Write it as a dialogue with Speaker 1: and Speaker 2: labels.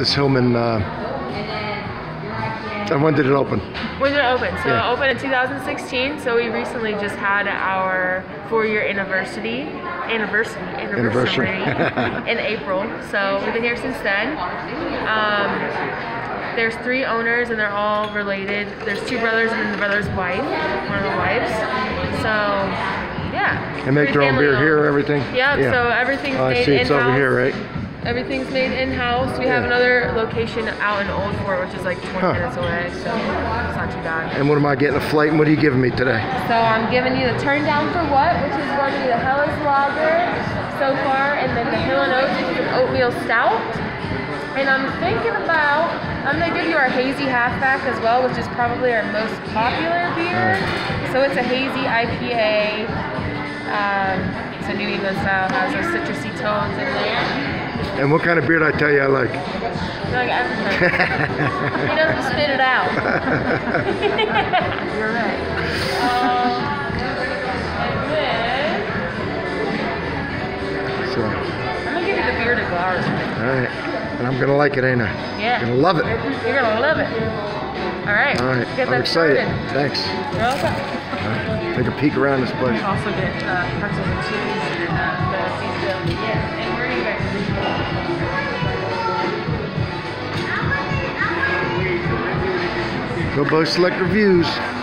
Speaker 1: this Hillman. Uh, and when did it open?
Speaker 2: When did it open? So
Speaker 1: Yeah.
Speaker 2: it opened in 2016. So we recently just had our four-year anniversary, anniversary,
Speaker 1: Anniversary.
Speaker 2: anniversary in April. So we've been here since then. Um, there's three owners and they're all related. There's two brothers and then the brother's wife, one of the wives. So yeah.
Speaker 1: And make their own beer
Speaker 2: family-owned.
Speaker 1: here, everything.
Speaker 2: Yep.
Speaker 1: Yeah.
Speaker 2: So everything's
Speaker 1: Oh, I see. It's over here, right?
Speaker 2: Everything's made in-house. We have another location out in Old Fort, which is like 20
Speaker 1: Huh.
Speaker 2: minutes away, so it's not too bad.
Speaker 1: And what am I getting a flight? And what are you giving me today?
Speaker 2: So I'm giving you the turn down for what, which is going to be the Helles Lager so far, and then the Hill and Oats, which is an oatmeal stout. And I'm thinking about, I'm gonna give you our hazy halfback as well, which is probably our most popular beer. So it's a hazy IPA. Um, it's a New England style, has those citrusy tones in there.
Speaker 1: And what kind of beard I tell you I like?
Speaker 2: Like everything. he doesn't spit it out. You're right. Um,
Speaker 1: So,
Speaker 2: I'm gonna give you the bearded flowers.
Speaker 1: all right. And I'm gonna like it, ain't I?
Speaker 2: Yeah.
Speaker 1: Gonna love it.
Speaker 2: You're gonna love it. All right.
Speaker 1: All right.
Speaker 2: Get
Speaker 1: I'm excited.
Speaker 2: started.
Speaker 1: Thanks.
Speaker 2: You're set.
Speaker 1: Take a peek around this place.
Speaker 2: Also get uh, pretzels and cheese and uh, the pizza. Yeah.
Speaker 1: Go Bo Select Reviews.